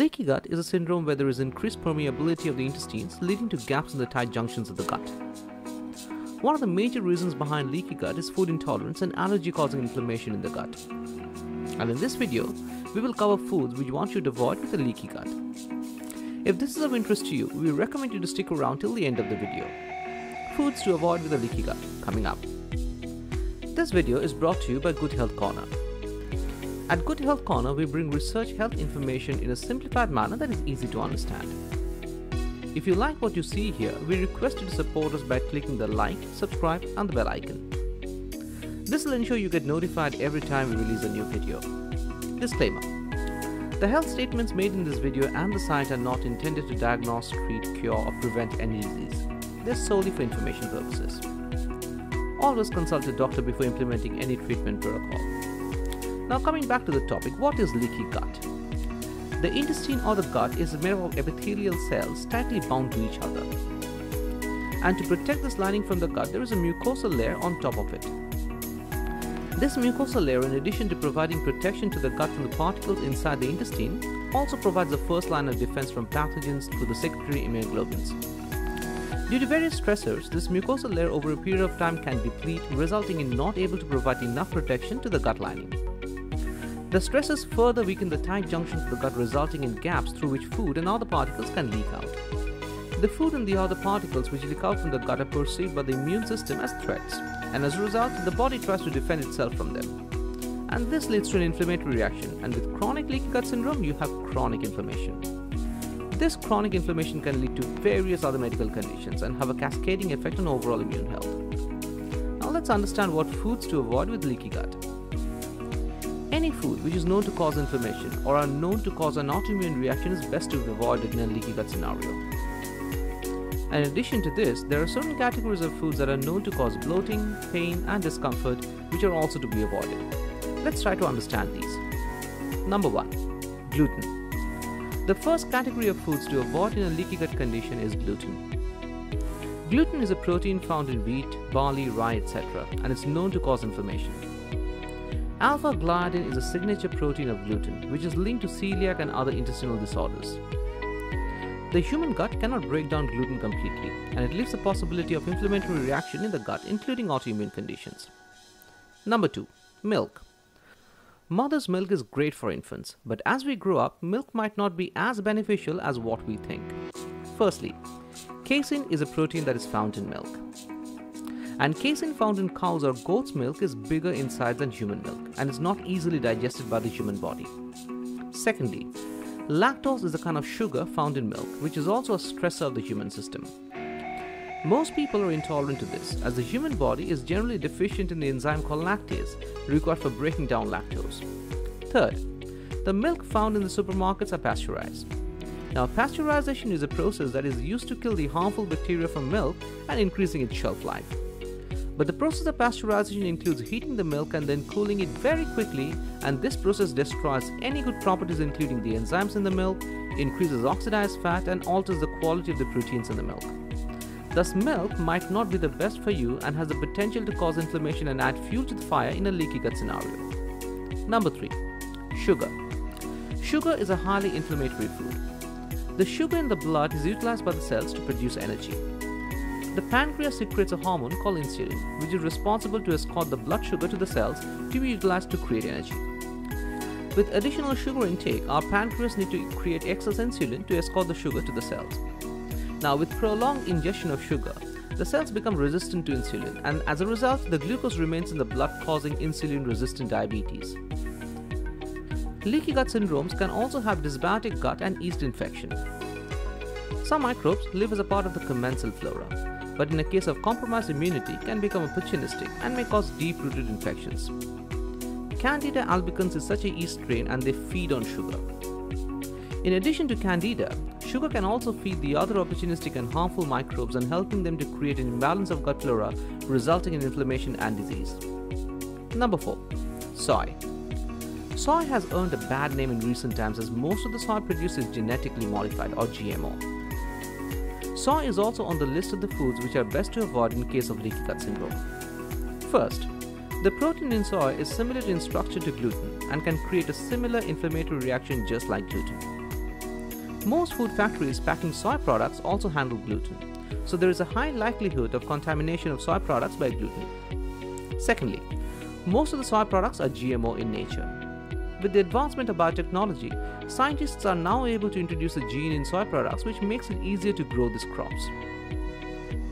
Leaky gut is a syndrome where there is increased permeability of the intestines, leading to gaps in the tight junctions of the gut. One of the major reasons behind leaky gut is food intolerance and allergy causing inflammation in the gut. And in this video, we will cover foods which you want you to avoid with a leaky gut. If this is of interest to you, we recommend you to stick around till the end of the video. Foods to avoid with a leaky gut coming up. This video is brought to you by Good Health Corner. At Good Health Corner, we bring research health information in a simplified manner that is easy to understand. If you like what you see here, we request you to support us by clicking the like, subscribe, and the bell icon. This will ensure you get notified every time we release a new video. Disclaimer The health statements made in this video and the site are not intended to diagnose, treat, cure, or prevent any disease. They're solely for information purposes. Always consult a doctor before implementing any treatment protocol. Now coming back to the topic, what is leaky gut? The intestine or the gut is made up of epithelial cells tightly bound to each other. And to protect this lining from the gut, there is a mucosal layer on top of it. This mucosal layer, in addition to providing protection to the gut from the particles inside the intestine, also provides the first line of defense from pathogens through the secretory immunoglobulins. Due to various stressors, this mucosal layer over a period of time can deplete, resulting in not able to provide enough protection to the gut lining. The stresses further weaken the tight junctions of the gut resulting in gaps through which food and other particles can leak out. The food and the other particles which leak out from the gut are perceived by the immune system as threats and as a result the body tries to defend itself from them. And this leads to an inflammatory reaction and with chronic leaky gut syndrome you have chronic inflammation. This chronic inflammation can lead to various other medical conditions and have a cascading effect on overall immune health. Now let's understand what foods to avoid with leaky gut. Any food which is known to cause inflammation or are known to cause an autoimmune reaction is best to be avoided in a leaky gut scenario. In addition to this, there are certain categories of foods that are known to cause bloating, pain, and discomfort, which are also to be avoided. Let's try to understand these. Number 1 Gluten. The first category of foods to avoid in a leaky gut condition is gluten. Gluten is a protein found in wheat, barley, rye, etc., and it's known to cause inflammation. Alpha gliadin is a signature protein of gluten, which is linked to celiac and other intestinal disorders. The human gut cannot break down gluten completely, and it leaves the possibility of inflammatory reaction in the gut, including autoimmune conditions. Number 2. Milk. Mother's milk is great for infants, but as we grow up, milk might not be as beneficial as what we think. Firstly, casein is a protein that is found in milk and casein found in cows or goat's milk is bigger in size than human milk and is not easily digested by the human body. Secondly, lactose is a kind of sugar found in milk, which is also a stressor of the human system. Most people are intolerant to this, as the human body is generally deficient in the enzyme called lactase, required for breaking down lactose. Third, the milk found in the supermarkets are pasteurized. Now, pasteurization is a process that is used to kill the harmful bacteria from milk and increasing its shelf life. But the process of pasteurization includes heating the milk and then cooling it very quickly, and this process destroys any good properties, including the enzymes in the milk, increases oxidized fat, and alters the quality of the proteins in the milk. Thus, milk might not be the best for you and has the potential to cause inflammation and add fuel to the fire in a leaky gut scenario. Number 3. Sugar. Sugar is a highly inflammatory food. The sugar in the blood is utilized by the cells to produce energy. The pancreas secretes a hormone called insulin, which is responsible to escort the blood sugar to the cells to be utilized to create energy. With additional sugar intake, our pancreas need to create excess insulin to escort the sugar to the cells. Now, with prolonged ingestion of sugar, the cells become resistant to insulin, and as a result, the glucose remains in the blood, causing insulin resistant diabetes. Leaky gut syndromes can also have dysbiotic gut and yeast infection. Some microbes live as a part of the commensal flora, but in a case of compromised immunity can become opportunistic and may cause deep-rooted infections. Candida albicans is such a yeast strain and they feed on sugar. In addition to Candida, sugar can also feed the other opportunistic and harmful microbes and helping them to create an imbalance of gut flora resulting in inflammation and disease. Number 4. Soy. Soy has earned a bad name in recent times as most of the soy produced is genetically modified or GMO. Soy is also on the list of the foods which are best to avoid in case of leaky gut syndrome. First, the protein in soy is similar in structure to gluten and can create a similar inflammatory reaction just like gluten. Most food factories packing soy products also handle gluten, so there is a high likelihood of contamination of soy products by gluten. Secondly, most of the soy products are GMO in nature. With the advancement of biotechnology, scientists are now able to introduce a gene in soy products which makes it easier to grow these crops.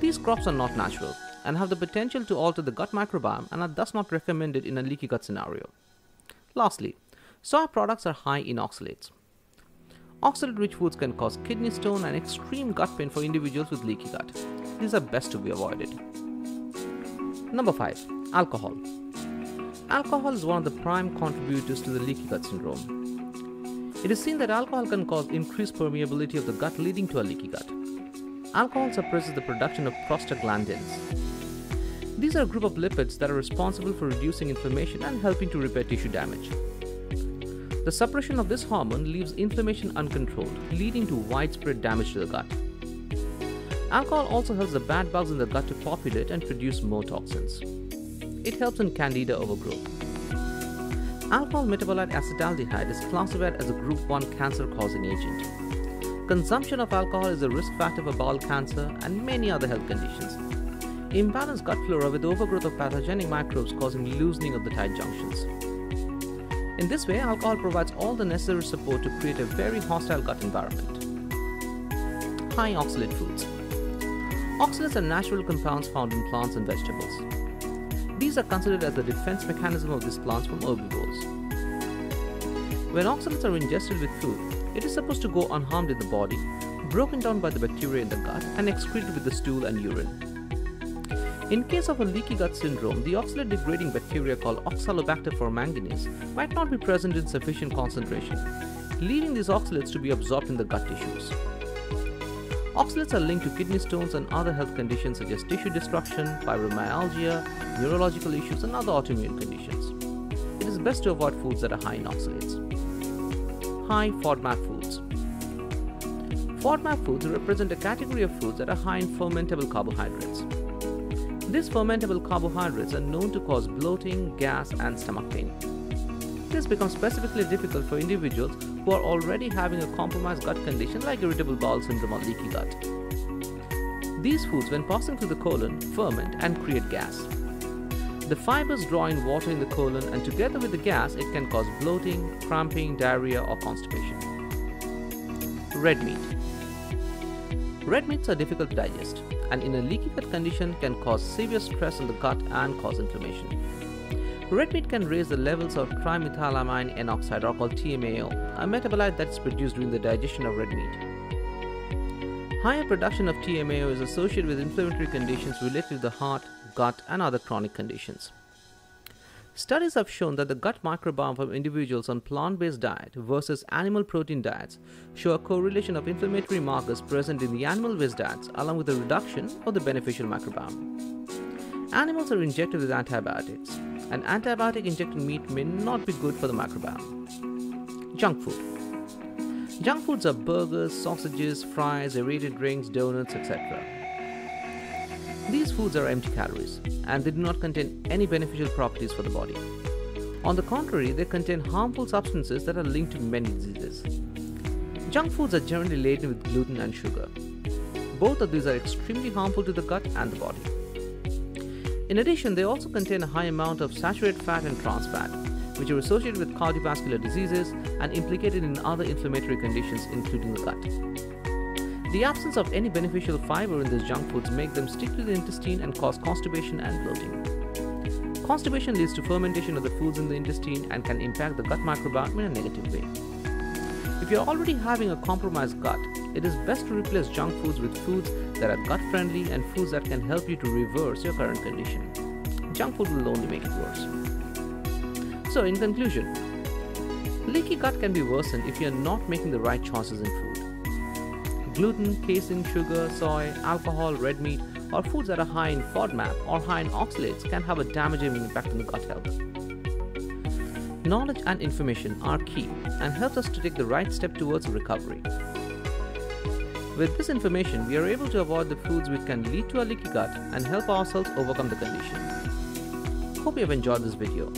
These crops are not natural and have the potential to alter the gut microbiome and are thus not recommended in a leaky gut scenario. Lastly, soy products are high in oxalates. Oxalate rich foods can cause kidney stone and extreme gut pain for individuals with leaky gut. These are best to be avoided. Number 5. Alcohol. Alcohol is one of the prime contributors to the leaky gut syndrome. It is seen that alcohol can cause increased permeability of the gut, leading to a leaky gut. Alcohol suppresses the production of prostaglandins. These are a group of lipids that are responsible for reducing inflammation and helping to repair tissue damage. The suppression of this hormone leaves inflammation uncontrolled, leading to widespread damage to the gut. Alcohol also helps the bad bugs in the gut to populate and produce more toxins. It helps in candida overgrowth. Alcohol metabolite acetaldehyde is classified as a group 1 cancer causing agent. Consumption of alcohol is a risk factor for bowel cancer and many other health conditions. Imbalanced gut flora with overgrowth of pathogenic microbes causing loosening of the tight junctions. In this way, alcohol provides all the necessary support to create a very hostile gut environment. High oxalate foods. Oxalates are natural compounds found in plants and vegetables. These are considered as the defense mechanism of these plants from herbivores. When oxalates are ingested with food, it is supposed to go unharmed in the body, broken down by the bacteria in the gut, and excreted with the stool and urine. In case of a leaky gut syndrome, the oxalate degrading bacteria called Oxalobacter formigenes might not be present in sufficient concentration, leaving these oxalates to be absorbed in the gut tissues. Oxalates are linked to kidney stones and other health conditions such as tissue destruction, fibromyalgia, neurological issues, and other autoimmune conditions. It is best to avoid foods that are high in oxalates. High FODMAP foods. FODMAP foods represent a category of foods that are high in fermentable carbohydrates. These fermentable carbohydrates are known to cause bloating, gas, and stomach pain. This becomes specifically difficult for individuals who are already having a compromised gut condition like irritable bowel syndrome or leaky gut. These foods, when passing through the colon, ferment and create gas. The fibers draw in water in the colon, and together with the gas, it can cause bloating, cramping, diarrhea, or constipation. Red meat. Red meats are difficult to digest and in a leaky gut condition can cause severe stress in the gut and cause inflammation. Red meat can raise the levels of trimethylamine N oxide or called TMAO, a metabolite that is produced during the digestion of red meat. Higher production of TMAO is associated with inflammatory conditions related to the heart, gut, and other chronic conditions. Studies have shown that the gut microbiome of individuals on plant-based diet versus animal protein diets show a correlation of inflammatory markers present in the animal-based diets along with a reduction of the beneficial microbiome. Animals are injected with antibiotics, and antibiotic injected meat may not be good for the microbiome. Junk food. Junk foods are burgers, sausages, fries, aerated drinks, donuts, etc. These foods are empty calories and they do not contain any beneficial properties for the body. On the contrary, they contain harmful substances that are linked to many diseases. Junk foods are generally laden with gluten and sugar. Both of these are extremely harmful to the gut and the body. In addition, they also contain a high amount of saturated fat and trans fat, which are associated with cardiovascular diseases and implicated in other inflammatory conditions, including the gut. The absence of any beneficial fiber in these junk foods make them stick to the intestine and cause constipation and bloating. Constipation leads to fermentation of the foods in the intestine and can impact the gut microbiome in a negative way. If you're already having a compromised gut, it is best to replace junk foods with foods that are gut friendly and foods that can help you to reverse your current condition. Junk food will only make it worse. So, in conclusion, leaky gut can be worsened if you're not making the right choices in food. Gluten, casein, sugar, soy, alcohol, red meat, or foods that are high in FODMAP or high in oxalates can have a damaging impact on the gut health. Knowledge and information are key and helps us to take the right step towards recovery. With this information, we are able to avoid the foods which can lead to a leaky gut and help ourselves overcome the condition. Hope you have enjoyed this video.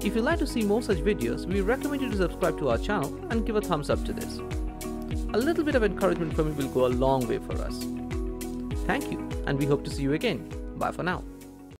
If you'd like to see more such videos, we recommend you to subscribe to our channel and give a thumbs up to this. A little bit of encouragement from you will go a long way for us. Thank you, and we hope to see you again. Bye for now.